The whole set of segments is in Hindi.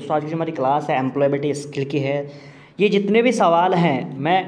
दोस्तों आज की जो हमारी क्लास है एम्प्लॉयबिलिटी स्किल की है। ये जितने भी सवाल हैं, मैं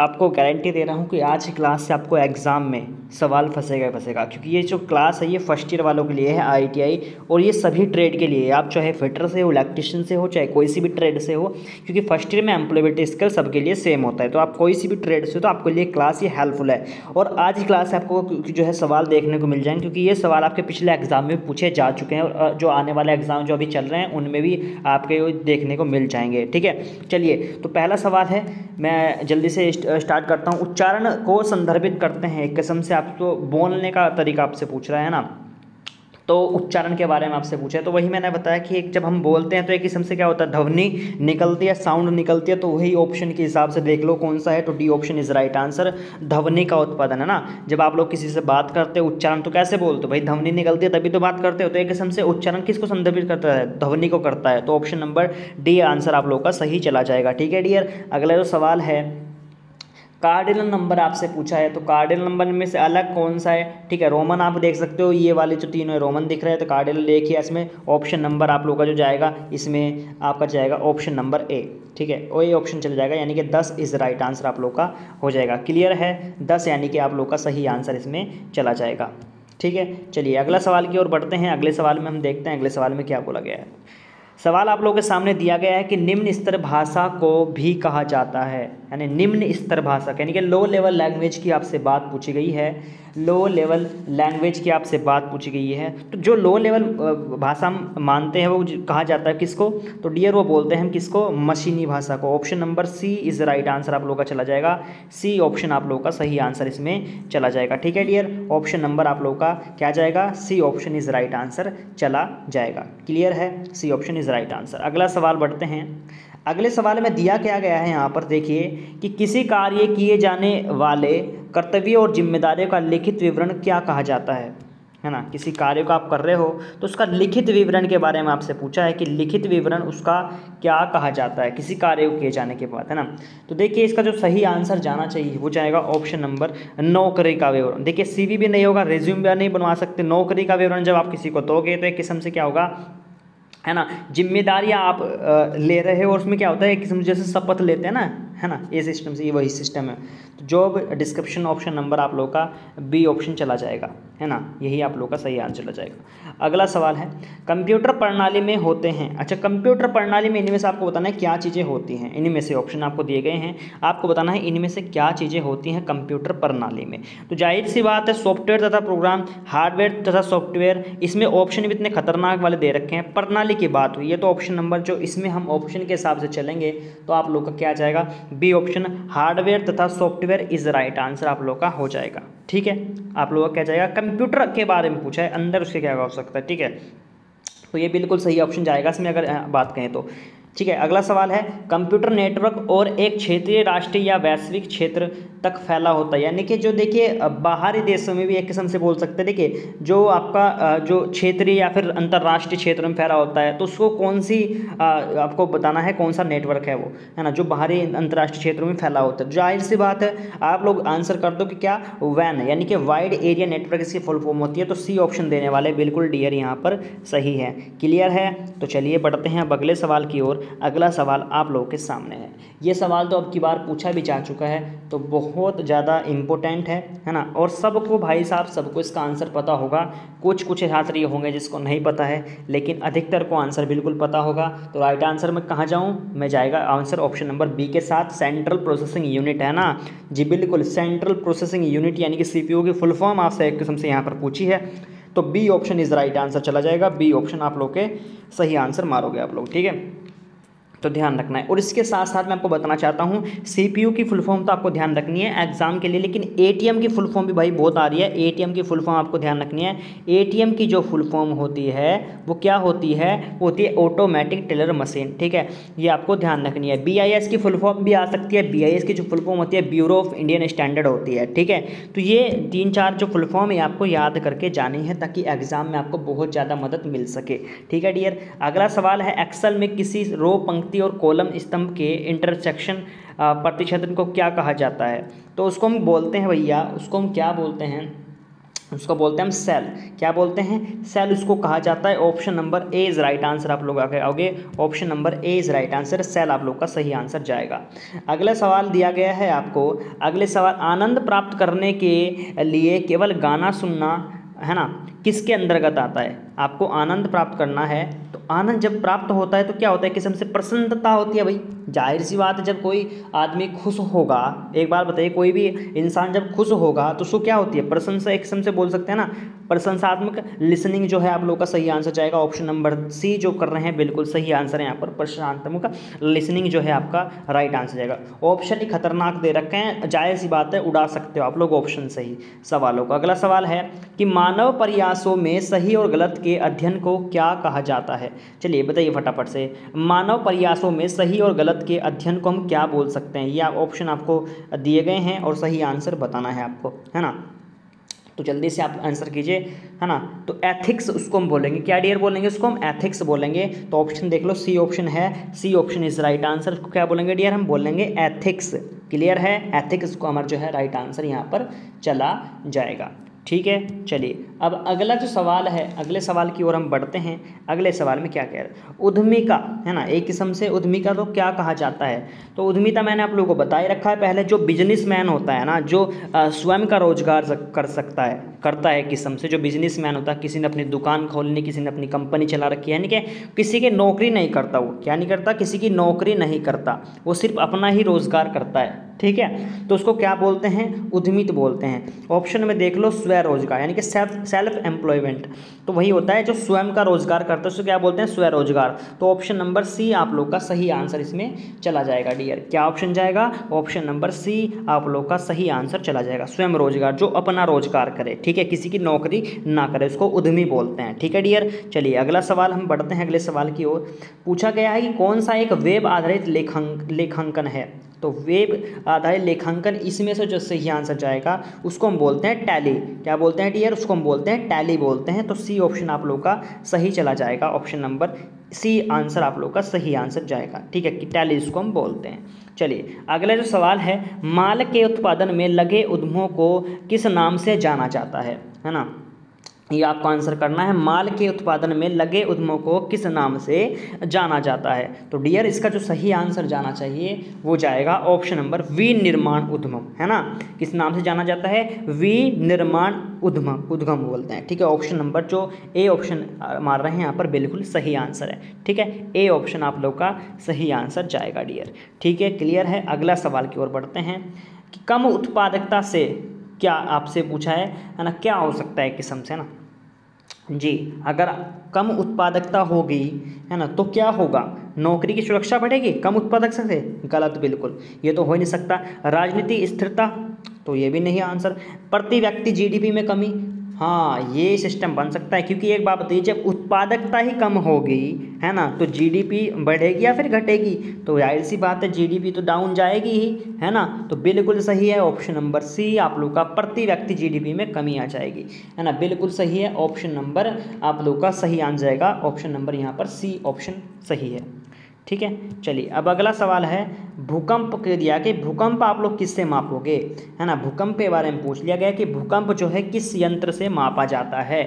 आपको गारंटी दे रहा हूँ कि आज की क्लास से आपको एग्ज़ाम में सवाल फंसेगा ही फंसेगा, क्योंकि ये जो क्लास है, ये फ़र्स्ट ईयर वालों के लिए है आईटीआई और ये सभी ट्रेड के लिए है। आप चाहे फिटर से हो इलेक्ट्रिशियन से हो, चाहे कोई सी भी ट्रेड से हो, क्योंकि फ़र्स्ट ईयर में एम्प्लॉयबिलिटी स्किल सबके लिए सेम होता है। तो आप कोई सी भी ट्रेड से हो तो आपके लिए क्लास ये हेल्पफुल है। और आज की क्लास से आपको जो है सवाल देखने को मिल जाएँगे, क्योंकि ये सवाल आपके पिछले एग्ज़ाम में पूछे जा चुके हैं, और जो आने वाले एग्ज़ाम जो अभी चल रहे हैं, उनमें भी आपके देखने को मिल जाएँगे। ठीक है? चलिए तो पहला सवाल है, मैं जल्दी से स्टार्ट करता हूँ। उच्चारण को संदर्भित करते हैं। एक किस्म से आपको बोलने का तरीका आपसे पूछ रहा है ना? तो उच्चारण के बारे में आपसे पूछा तो वही मैंने बताया कि एक जब हम बोलते हैं तो एक किस्म से क्या होता है? ध्वनि निकलती है साउंड निकलती है तो वही ऑप्शन के हिसाब से देख लो कौन सा है तो D option is right answer ध्वनि का उत्पादन है ना? जब आप लोग किसी से बात करते हो, उच्चारण तो कैसे बोलते हो? भाई, ध्वनि निकलती है तभी तो बात करते हो। तो एक किस्म से उच्चारण किसको संदर्भित करता है? ध्वनि को करता है। तो ऑप्शन नंबर डी आंसर आप लोग का सही चला जाएगा। ठीक है डियर अगला जो सवाल है कार्डिनल नंबर आपसे पूछा है तो कार्डिनल नंबर में से अलग कौन सा है? ठीक है, रोमन आप देख सकते हो, ये वाले जो तीनों रोमन दिख रहे हैं तो कार्डिनल देखिए इसमें, ऑप्शन नंबर आप लोग का जो जाएगा, इसमें आपका जाएगा ऑप्शन नंबर ए, ठीक है? और ये ऑप्शन चल जाएगा, यानी कि दस इज़ राइट आंसर आप लोग का हो जाएगा, क्लियर है? दस यानी कि आप लोग का सही आंसर इसमें चला जाएगा, ठीक है? चलिए, अगला सवाल की ओर बढ़ते हैं, अगले सवाल में हम देखते हैं, अगले सवाल में क्या बोला गया है? सवाल आप लोगों के सामने दिया गया है कि निम्न स्तर भाषा को भी कहा जाता है, यानी निम्न स्तर भाषा, यानी कि लो लेवल लैंग्वेज की आपसे बात पूछी गई है। लो लेवल लैंग्वेज की आपसे बात पूछी गई है। तो जो लो लेवल भाषा मानते हैं, वो कहा जाता है किसको? तो डियर वो बोलते हैं हम किसको? मशीनी भाषा को। Option number C is right answer आप लोग का चला जाएगा। सी ऑप्शन आप लोगों का सही आंसर इसमें चला जाएगा। ठीक है डियर ऑप्शन नंबर आप लोग का क्या जाएगा? C option is right answer चला जाएगा। क्लियर है? C option is right answer अगला सवाल बढ़ते हैं। अगले सवाल में दिया क्या गया है यहाँ पर? देखिए कि किसी कार्य किए जाने वाले कर्तव्य और जिम्मेदारियों का लिखित विवरण क्या कहा जाता है? है ना? किसी कार्य को आप कर रहे हो तो उसका लिखित विवरण के बारे में आपसे पूछा है कि लिखित विवरण उसका क्या कहा जाता है, किसी कार्य को किए जाने के बाद, है ना? तो देखिए इसका जो सही आंसर जाना चाहिए वो जाएगा ऑप्शन नंबर नौकरी का विवरण। देखिए, सीवी भी नहीं होगा, रिज्यूम भी नहीं बनवा सकते, नौकरी का विवरण जब आप किसी को दोगे तो एक किस्म से क्या होगा? है ना? जिम्मेदारियाँ आप ले रहे हो और उसमें क्या होता है, एक किस्म जैसे शपथ लेते हैं ना? है ना? ये सिस्टम से ये वही सिस्टम है। तो जॉब डिस्क्रिप्शन ऑप्शन नंबर आप लोग का बी ऑप्शन चला जाएगा, है ना? यही आप लोग का सही आंसर चला जाएगा। अगला सवाल है कंप्यूटर प्रणाली में होते हैं। अच्छा कंप्यूटर प्रणाली में इनमें से आपको बताना है क्या चीज़ें होती हैं। इनमें से ऑप्शन आपको दिए गए हैं। आपको बताना है इनमें से क्या चीज़ें होती हैं कंप्यूटर प्रणाली में। तो ज़ाहिर सी बात है सॉफ्टवेयर तथा प्रोग्राम हार्डवेयर तथा सॉफ्टवेयर इसमें ऑप्शन भी इतने खतरनाक वाले दे रखे हैं। प्रणाली की बात हुई है तो ऑप्शन नंबर जो इसमें हम ऑप्शन के हिसाब से चलेंगे तो आप लोग का क्या जाएगा? बी ऑप्शन हार्डवेयर तथा सॉफ्टवेयर इज़ राइट आंसर आप लोग का हो जाएगा। ठीक है? आप लोगों का क्या जाएगा? कंप्यूटर के बारे में पूछा है, अंदर उसके क्या हो सकता है, ठीक है? तो ये बिल्कुल सही ऑप्शन जाएगा, इसमें अगर बात कहें तो। ठीक है, अगला सवाल है, कंप्यूटर नेटवर्क और एक क्षेत्रीय, राष्ट्रीय या वैश्विक क्षेत्र तक फैला होता है। यानी कि जो देखिए बाहरी देशों में भी एक किस्म से बोल सकते हैं, देखिए, जो आपका जो क्षेत्रीय या फिर अंतर्राष्ट्रीय क्षेत्र में फैला होता है तो उसको कौन सी आपको बताना है कौन सा नेटवर्क है वो, है ना, जो बाहरी अंतर्राष्ट्रीय क्षेत्रों में फैला होता है। ज़ाहिर सी बात है, आप लोग आंसर कर दो कि क्या वैन यानी कि वाइड एरिया नेटवर्क इसकी फुल फॉर्म होती है तो सी ऑप्शन देने वाले, बिल्कुल डियर यहाँ पर सही है। क्लियर है? तो चलिए बढ़ते हैं अब अगले सवाल की ओर। अगला सवाल आप लोगों के सामने है। ये सवाल तो अब की बार पूछा भी जा चुका है तो बहुत ज़्यादा इम्पोर्टेंट है है ना? और सबको भाई साहब, सबको इसका आंसर पता होगा। कुछ कुछ छात्र ये होंगे जिसको नहीं पता है, लेकिन अधिकतर को आंसर बिल्कुल पता होगा। तो राइट आंसर में कहाँ जाऊँ? मैं जाएगा आंसर ऑप्शन नंबर बी के साथ सेंट्रल प्रोसेसिंग यूनिट है ना? जी, बिल्कुल सेंट्रल प्रोसेसिंग यूनिट यानी कि सी की फुल फॉर्म आपसे एक किस्म से यहाँ पर पूछी है। तो B option is right answer चला जाएगा। बी ऑप्शन आप लोग के सही आंसर मारोगे आप लोग, ठीक है? तो ध्यान रखना है। और इसके साथ साथ मैं आपको बताना चाहता हूँ सीपीयू की फुल फॉर्म तो आपको ध्यान रखनी है एग्ज़ाम के लिए, लेकिन एटीएम की फुल फॉर्म भी भाई बहुत आ रही है। एटीएम की फुल फॉर्म आपको ध्यान रखनी है। एटीएम की जो फुल फॉर्म होती है, वो क्या होती है? वो होती है ऑटोमेटिक टेलर मशीन ठीक है? ये आपको ध्यान रखनी है। बीआईएस की फुल फॉर्म भी आ सकती है। बीआईएस की जो फुल फॉर्म होती है ब्यूरो ऑफ़ इंडियन स्टैंडर्ड होती है, ठीक है? तो ये तीन चार जो फुल फॉर्म है आपको याद करके जानी है, ताकि एग्ज़ाम में आपको बहुत ज़्यादा मदद मिल सके, ठीक है डियर अगला सवाल है एक्सल में किसी रो पंक्ति और कॉलम स्तंभ के इंटरसेक्शन प्रतिच्छेदन को क्या कहा जाता है? तो उसको हम बोलते हैं भैया, उसको हम क्या बोलते हैं? उसको बोलते हैं हम सेल क्या बोलते हैं? सेल उसको कहा जाता है। Option number A is right answer आप लोग आगे आओगे। Option number A is right answer cell आप लोग का सही आंसर जाएगा। अगला सवाल दिया गया है आपको। अगले सवाल, आनंद प्राप्त करने के लिए केवल गाना सुनना, है ना? किसके अंतर्गत आता है? आपको आनंद प्राप्त करना है तो आनंद जब प्राप्त होता है तो क्या होता है किस्म से प्रसन्नता होती है भाई। ज़ाहिर सी बात है, जब कोई आदमी खुश होगा, एक बार बताइए, कोई भी इंसान जब खुश होगा तो उसको क्या होती है? प्रशंसा एक किस्म से बोल सकते हैं ना, प्रशंसात्मक लिसनिंग जो है आप लोग का सही आंसर जाएगा। ऑप्शन नंबर सी जो कर रहे हैं, बिल्कुल सही आंसर है यहाँ पर, प्रशंसात्मक लिसनिंग जो है आपका राइट आंसर जाएगा। ऑप्शन ही खतरनाक दे रखे हैं, ज़ाहिर सी बात है, उड़ा सकते हो आप लोग ऑप्शन सही सवालों को। अगला सवाल है कि मानव प्रयासों में सही और गलत के अध्ययन को क्या कहा जाता है? चलिए बताइए फटाफट से। मानव प्रयासों में सही और गलत के अध्ययन को हम क्या बोल सकते हैं? ये ऑप्शन आपको दिए गए हैं और सही आंसर बताना है आपको, है ना? तो जल्दी से आप आंसर कीजिए, है ना? तो एथिक्स उसको हम बोलेंगे। क्या डियर बोलेंगे उसको? हम एथिक्स बोलेंगे। तो ऑप्शन देख लो सी ऑप्शन है। C option is right answer उसको क्या बोलेंगे डियर हम बोलेंगे एथिक्स क्लियर है? एथिक्स को हमारा जो है राइट आंसर यहाँ पर चला जाएगा। ठीक है? चलिए, अब अगला जो सवाल है, अगले सवाल की ओर हम बढ़ते हैं। अगले सवाल में क्या कह रहे हैं? उद्यमिका है ना? एक किस्म से उद्यमिका तो क्या कहा जाता है? तो उद्यमिता मैंने आप लोगों को बताए रखा है। पहले जो बिजनेसमैन होता है ना, जो स्वयं का रोज़गार कर सकता है। करता है किस्म से, जो बिजनेसमैन होता है, किसी ने अपनी दुकान खोलनी किसी ने अपनी कंपनी चला रखी है, यानी कि किसी की नौकरी नहीं करता वो। क्या नहीं करता? किसी की नौकरी नहीं करता। वो सिर्फ़ अपना ही रोज़गार करता है, ठीक है? तो उसको क्या बोलते हैं? उद्यमित बोलते हैं। ऑप्शन में देख लो स्वयं रोज़गार यानी कि सेल्फ सेल्फ एम्प्लॉयमेंट तो वही होता है, जो स्वयं का रोज़गार करता है, उसको क्या बोलते हैं? स्वयं रोज़गार तो ऑप्शन नंबर सी आप लोग का सही आंसर इसमें चला जाएगा डियर क्या ऑप्शन जाएगा? ऑप्शन नंबर सी आप लोग का सही आंसर चला जाएगा। स्वयं रोज़गार, जो अपना रोज़गार करे, ठीक है, किसी की नौकरी ना करे, उसको उद्यमी बोलते हैं। ठीक है डियर चलिए, अगला सवाल हम बढ़ते हैं अगले सवाल की ओर। पूछा गया है कि कौन सा एक वेब आधारित लेखांक लेखांकन है? तो वेब आधारित लेखांकन इसमें से जो सही आंसर जाएगा, उसको हम बोलते हैं टैली। क्या बोलते हैं डियर उसको हम बोलते हैं टैली बोलते हैं। तो सी ऑप्शन आप लोग का सही चला जाएगा ऑप्शन नंबर सी आंसर आप लोग का सही आंसर जाएगा। ठीक है, कि टैली इसको हम बोलते हैं। चलिए, अगला जो सवाल है, माल के उत्पादन में लगे उद्यमों को किस नाम से जाना जाता है? है ना? ये आपको आंसर करना है, माल के उत्पादन में लगे उद्यमों को किस नाम से जाना जाता है? तो डियर इसका जो सही आंसर जाना चाहिए, वो जाएगा ऑप्शन नंबर वी निर्माण उद्यम, है ना? किस नाम से जाना जाता है? वी निर्माण उद्यम, उद्गम बोलते हैं, ठीक है? ऑप्शन नंबर जो ए ऑप्शन मार रहे हैं यहाँ पर बिल्कुल सही आंसर है, ठीक है? ए ऑप्शन आप लोग का सही आंसर जाएगा डियर ठीक है? क्लियर है? अगला सवाल की ओर बढ़ते हैं, कि कम उत्पादकता से क्या आपसे पूछा है? है ना, क्या हो सकता है किस्म से ना? जी, अगर कम उत्पादकता होगी, है ना तो क्या होगा? नौकरी की सुरक्षा बढ़ेगी, कम उत्पादकता से? गलत, बिल्कुल। ये तो हो ही नहीं सकता। राजनीति स्थिरता तो ये भी नहीं आंसर। प्रति व्यक्ति जीडीपी में कमी हाँ ये सिस्टम बन सकता है। क्योंकि एक बात बताइए, जब उत्पादकता ही कम होगी, है ना तो जीडीपी बढ़ेगी या फिर घटेगी? तो ज़ाहिर सी बात है जीडीपी तो डाउन जाएगी ही, है ना? तो बिल्कुल सही है ऑप्शन नंबर सी आप लोग का प्रति व्यक्ति जीडीपी में कमी आ जाएगी, है ना? बिल्कुल सही है ऑप्शन नंबर आप लोग का सही आ जाएगा ऑप्शन नंबर यहाँ पर सी ऑप्शन सही है। ठीक है? चलिए, अब अगला सवाल है, भूकंप के दिया कि भूकंप आप लोग किससे मापोगे? है ना, भूकंप के बारे में पूछ लिया गया कि भूकंप जो है किस यंत्र से मापा जाता है?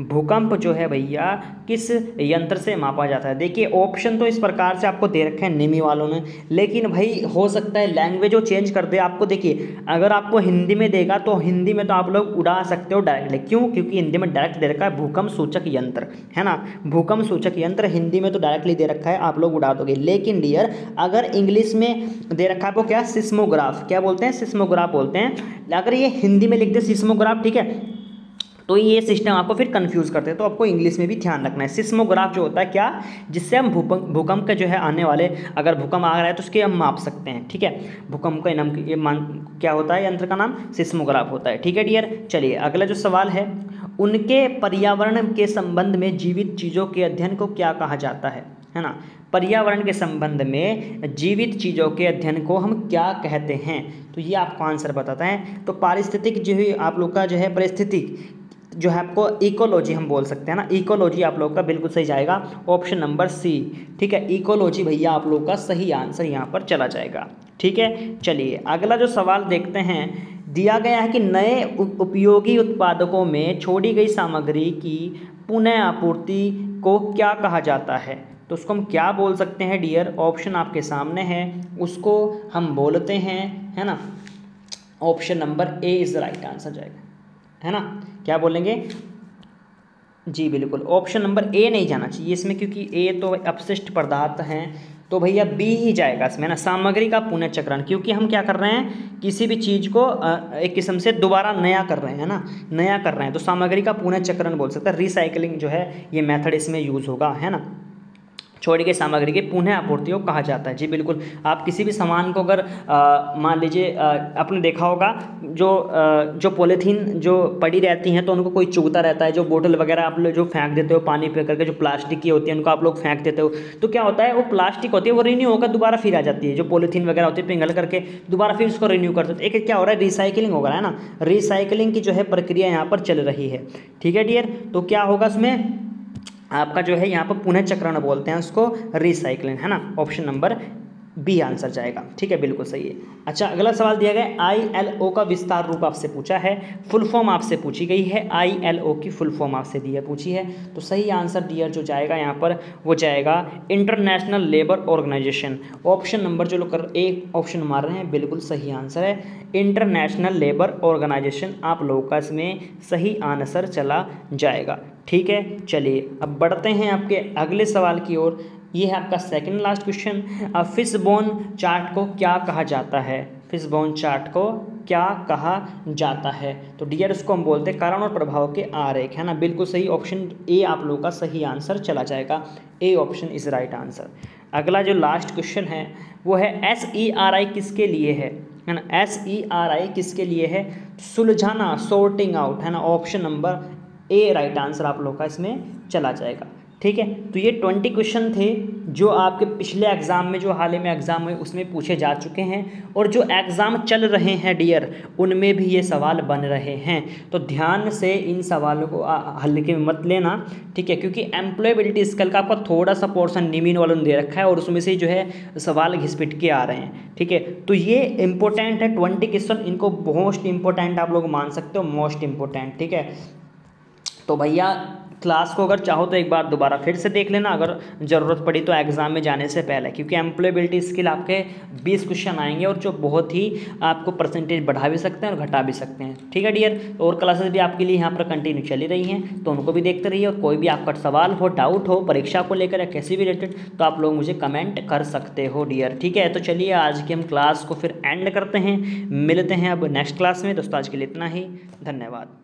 भूकंप जो है भैया, किस यंत्र से मापा जाता है? देखिए ऑप्शन तो इस प्रकार से आपको दे रखे हैं निमी वालों ने। लेकिन भाई, हो सकता है लैंग्वेज वो चेंज कर दे आपको। देखिए, अगर आपको हिंदी में देगा तो हिंदी में तो आप लोग उड़ा सकते हो डायरेक्टली क्यों? क्योंकि हिंदी में डायरेक्ट दे रखा है भूकंप सूचक यंत्र। है ना? भूकंप सूचक यंत्र हिंदी में तो डायरेक्टली दे रखा है, आप लोग उड़ा दोगे लेकिन डियर अगर इंग्लिश में दे रखा है, आपको क्या? सिस्मोग्राफ क्या बोलते हैं? सिस्मोग्राफ बोलते हैं। अगर ये हिंदी में लिख दे सिस्मोग्राफ ठीक है? तो ये सिस्टम आपको फिर कंफ्यूज करते हैं। तो आपको इंग्लिश में भी ध्यान रखना है। सिस्मोग्राफ जो होता है क्या? जिससे हम भूकंप भूकंप के जो है आने वाले, अगर भूकंप आ रहा है तो उसके हम माप सकते हैं, ठीक है? भूकंप का नाम ये मान, क्या होता है यंत्र का नाम? सिस्मोग्राफ होता है, ठीक है डियर चलिए, अगला जो सवाल है, उनके पर्यावरण के संबंध में जीवित चीज़ों के अध्ययन को क्या कहा जाता है? है ना? पर्यावरण के संबंध में जीवित चीज़ों के अध्ययन को हम क्या कहते हैं? तो ये आपको आंसर बताता है। तो पारिस्थितिक जो है, आप लोग का जो है परिस्थिति जो है आपको इकोलॉजी हम बोल सकते हैं ना? इकोलॉजी आप लोग का बिल्कुल सही जाएगा। ऑप्शन नंबर सी, ठीक है? इकोलॉजी भैया आप लोग का सही आंसर यहाँ पर चला जाएगा। ठीक है? चलिए, अगला जो सवाल देखते हैं। दिया गया है कि नए उपयोगी उत्पादकों में छोड़ी गई सामग्री की पुनः आपूर्ति को क्या कहा जाता है? तो उसको हम क्या बोल सकते हैं डियर ऑप्शन आपके सामने है, उसको हम बोलते हैं, है ना? Option number A is the right answer जाएगा, है ना? क्या बोलेंगे? जी, बिल्कुल। ऑप्शन नंबर ए नहीं जाना चाहिए इसमें, क्योंकि ए तो अपशिष्ट पदार्थ हैं तो भैया बी ही जाएगा इसमें ना? सामग्री का पुनः चक्रण, क्योंकि हम क्या कर रहे हैं, किसी भी चीज़ को एक किस्म से दोबारा नया कर रहे हैं ना? नया कर रहे हैं तो सामग्री का पुनः चक्रण बोल सकते हैं रिसाइकलिंग जो है, ये मेथड इसमें यूज़ होगा, है ना? छोड़ी गई सामग्री की पुनः आपूर्ति को कहा जाता है। जी बिल्कुल। आप किसी भी सामान को अगर मान लीजिए आपने देखा होगा जो आ, जो पॉलीथीन जो पड़ी रहती हैं तो उनको कोई चुगता रहता है जो बोतल वगैरह आप लोग जो फेंक देते हो पानी पे करके जो प्लास्टिक की होती है उनको आप लोग फेंक देते हो। तो क्या होता है वो प्लास्टिक होती है वो रिन्यू होकर दोबारा फिर आ जाती है। जो पॉलीथीन वगैरह होती है पिंगल करके दोबारा फिर उसको रिन्यू करते हैं। एक क्या हो रहा है रिसाइकिलिंग हो रहा है ना? रिसाइकिलिंग की जो है प्रक्रिया यहाँ पर चल रही है। ठीक है डियर? तो क्या होगा उसमें? आपका जो है यहाँ पर पुनः चक्रण बोलते हैं उसको रिसाइकलिंग है ना? ऑप्शन नंबर बी आंसर जाएगा। ठीक है, बिल्कुल सही है। अच्छा अगला सवाल दिया गया आई एल ओ का विस्तार रूप आपसे पूछा है। फुल फॉर्म आपसे पूछी गई है। आई एल ओ की फुल फॉर्म आपसे दी है, पूछी है। तो सही आंसर डियर जो जाएगा यहाँ पर, वो जाएगा international labour organisation option number जो लोग कर एक ऑप्शन मार रहे हैं, बिल्कुल सही आंसर है। इंटरनेशनल लेबर ऑर्गेनाइजेशन आप लोगों का इसमें सही आंसर चला जाएगा। ठीक है, चलिए, अब बढ़ते हैं आपके अगले सवाल की ओर। ये है आपका सेकंड लास्ट क्वेश्चन अब फ़िश बोन चार्ट को क्या कहा जाता है? फ़िश बोन चार्ट को क्या कहा जाता है? तो डियर उसको हम बोलते हैं कारण और प्रभाव के आरेख, है ना? बिल्कुल सही ऑप्शन ए आप लोगों का सही आंसर चला जाएगा। A option is right answer अगला जो लास्ट क्वेश्चन है, वो है एस ई आर आई किसके लिए है? है ना? एस ई आर आई किसके लिए है? सुलझाना सॉर्टिंग आउट है ना? Option number A right answer आप लोग का इसमें चला जाएगा। ठीक है? तो ये ट्वेंटी क्वेश्चन थे जो आपके पिछले एग्ज़ाम में, जो हाल ही में एग्ज़ाम हुए, उसमें पूछे जा चुके हैं और जो एग्ज़ाम चल रहे हैं, डियर, उनमें भी ये सवाल बन रहे हैं। तो ध्यान से इन सवालों को हल्के में मत लेना, ठीक है? क्योंकि एम्प्लॉयबिलिटी स्किल का आपका थोड़ा सा पोर्सन निमीन वालों ने दे रखा है और उसमें से जो है सवाल घिसपिट के आ रहे हैं, ठीक है? तो ये इंपॉर्टेंट है, ट्वेंटी क्वेश्चन इनको मोस्ट इंपॉर्टेंट आप लोग मान सकते हो मोस्ट इंपॉर्टेंट ठीक है? तो भैया क्लास को अगर चाहो तो एक बार दोबारा फिर से देख लेना। अगर ज़रूरत पड़ी तो एग्ज़ाम में जाने से पहले, क्योंकि एम्प्लॉयबिलिटी स्किल आपके 20 क्वेश्चन आएँगे और जो बहुत ही आपको परसेंटेज बढ़ा भी सकते हैं और घटा भी सकते हैं। ठीक है डियर और क्लासेस भी आपके लिए यहाँ पर कंटिन्यू चली रही हैं तो उनको भी देखते रहिए। और कोई भी आपका सवाल हो डाउट हो, परीक्षा को लेकर या कैसे भी रिलेटेड तो आप लोग मुझे कमेंट कर सकते हो डियर ठीक है तो चलिए आज की हम क्लास को फिर एंड करते हैं। मिलते हैं अब नेक्स्ट क्लास में। दोस्तों, आज के लिए इतना ही। धन्यवाद।